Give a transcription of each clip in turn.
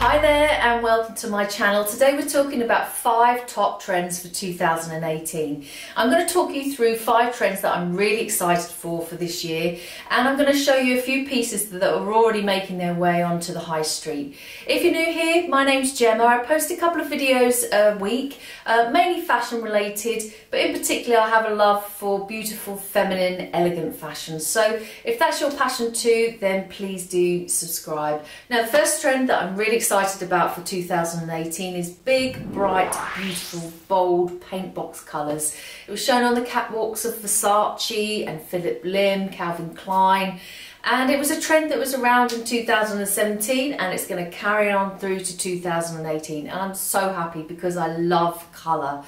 Hi there and welcome to my channel. Today we're talking about five top trends for 2018. I'm going to talk you through five trends that I'm really excited for for this year and I'm going to show you a few pieces that are already making their way onto the high street. If you're new here, my name's Gemma. I post a couple of videos a week, uh, mainly fashion related, but in particular I have a love for beautiful, feminine, elegant fashion. So if that's your passion too, then please do subscribe. Now the first trend that I'm really excited excited about for 2018 is big, bright, beautiful, bold paint box colours. It was shown on the catwalks of Versace and Phillip Lim, Calvin Klein, and it was a trend that was around in 2017 and it's going to carry on through to 2018 and I'm so happy because I love colour.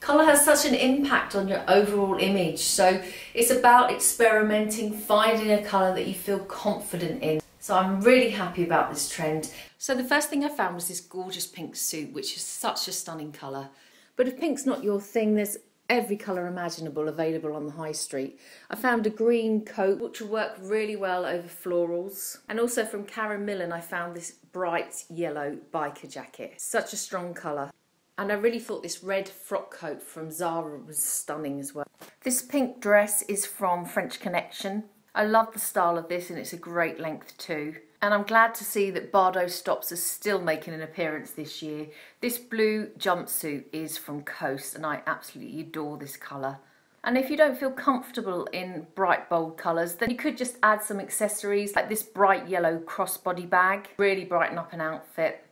Colour has such an impact on your overall image so it's about experimenting, finding a colour that you feel confident in. So I'm really happy about this trend. So the first thing I found was this gorgeous pink suit, which is such a stunning colour. But if pink's not your thing, there's every colour imaginable available on the high street. I found a green coat which will work really well over florals. And also from Karen Millen I found this bright yellow biker jacket. Such a strong colour. And I really thought this red frock coat from Zara was stunning as well. This pink dress is from French Connection. I love the style of this and it's a great length too. And I'm glad to see that Bardot Stops are still making an appearance this year. This blue jumpsuit is from Coast and I absolutely adore this colour. And if you don't feel comfortable in bright bold colours, then you could just add some accessories like this bright yellow crossbody bag, really brighten up an outfit.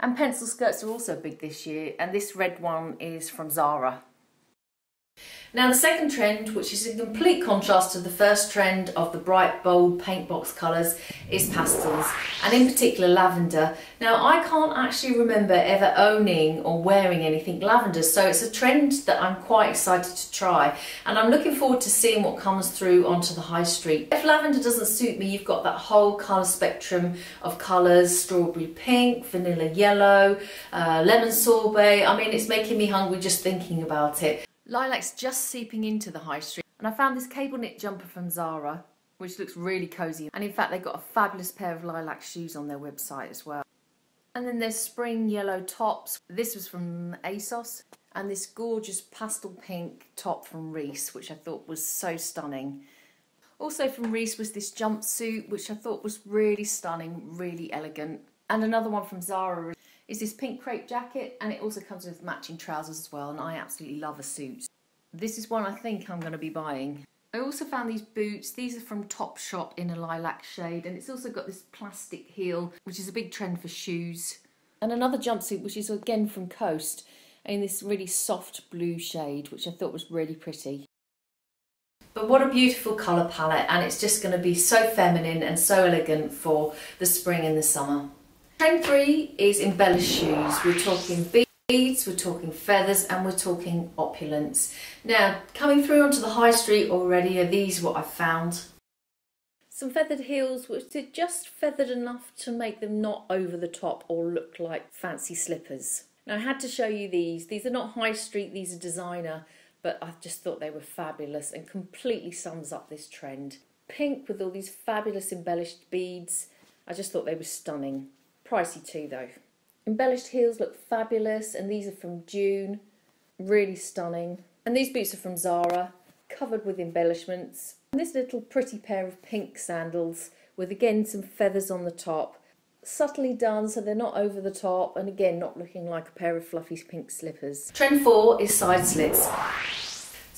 And pencil skirts are also big this year and this red one is from Zara. Now the second trend, which is in complete contrast to the first trend of the bright, bold paint box colours, is pastels, and in particular lavender. Now I can't actually remember ever owning or wearing anything lavender, so it's a trend that I'm quite excited to try, and I'm looking forward to seeing what comes through onto the high street. If lavender doesn't suit me, you've got that whole colour spectrum of colours, strawberry pink, vanilla yellow, uh, lemon sorbet. I mean, it's making me hungry just thinking about it. Lilac's just seeping into the high street and I found this cable knit jumper from Zara which looks really cosy and in fact they've got a fabulous pair of lilac shoes on their website as well. And then there's spring yellow tops. This was from ASOS and this gorgeous pastel pink top from Reiss which I thought was so stunning. Also from Reiss was this jumpsuit which I thought was really stunning, really elegant. And another one from Zara is this pink crepe jacket and it also comes with matching trousers as well and I absolutely love a suit. This is one I think I'm going to be buying. I also found these boots. These are from Topshop in a lilac shade and it's also got this plastic heel which is a big trend for shoes. And another jumpsuit which is again from Coast in this really soft blue shade which I thought was really pretty. But what a beautiful colour palette and it's just going to be so feminine and so elegant for the spring and the summer. Trend three is embellished shoes. We're talking beads, we're talking feathers, and we're talking opulence. Now, coming through onto the high street already are these what I've found. Some feathered heels which are just feathered enough to make them not over the top or look like fancy slippers. Now I had to show you these. These are not high street, these are designer, but I just thought they were fabulous and completely sums up this trend. Pink with all these fabulous embellished beads. I just thought they were stunning. Pricey too though. Embellished heels look fabulous and these are from Dune. Really stunning. And these boots are from Zara, covered with embellishments. And this little pretty pair of pink sandals with again some feathers on the top. Subtly done so they're not over the top and again not looking like a pair of fluffy pink slippers. Trend 4 is side slits.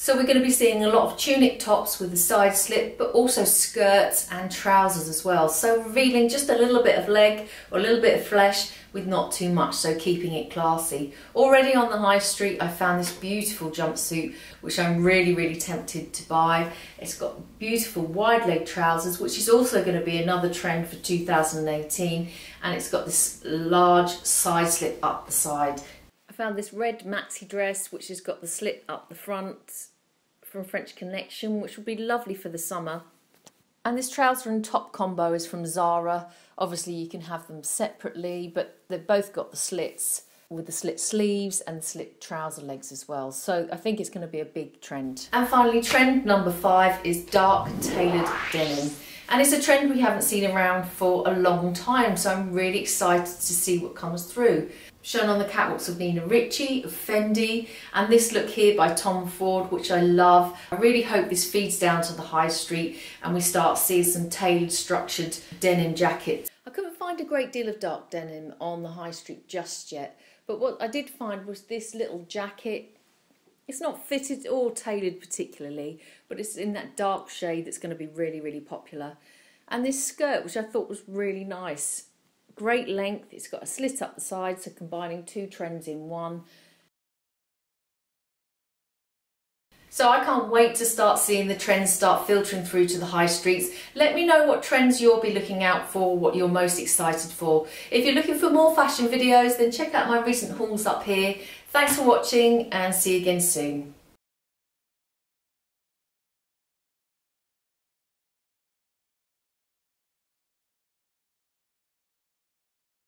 So we're going to be seeing a lot of tunic tops with the side slit, but also skirts and trousers as well. So revealing just a little bit of leg or a little bit of flesh with not too much, so keeping it classy. Already on the high street, I found this beautiful jumpsuit, which I'm really, really tempted to buy. It's got beautiful wide leg trousers, which is also going to be another trend for 2018. And it's got this large side slit up the side. I found this red maxi dress, which has got the slit up the front from French Connection, which would be lovely for the summer. And this trouser and top combo is from Zara. Obviously you can have them separately, but they've both got the slits with the slit sleeves and slit trouser legs as well. So I think it's going to be a big trend. And finally, trend number five is dark tailored denim. And it's a trend we haven't seen around for a long time, so I'm really excited to see what comes through. Shown on the catwalks of Nina Ricci, of Fendi, and this look here by Tom Ford, which I love. I really hope this feeds down to the high street and we start seeing some tailored, structured denim jackets. I couldn't find a great deal of dark denim on the high street just yet, but what I did find was this little jacket. It's not fitted or tailored particularly, but it's in that dark shade that's going to be really, really popular. And this skirt, which I thought was really nice. Great length, it's got a slit up the side, so combining two trends in one. So I can't wait to start seeing the trends start filtering through to the high streets. Let me know what trends you'll be looking out for, what you're most excited for. If you're looking for more fashion videos, then check out my recent hauls up here. Thanks for watching and see you again soon.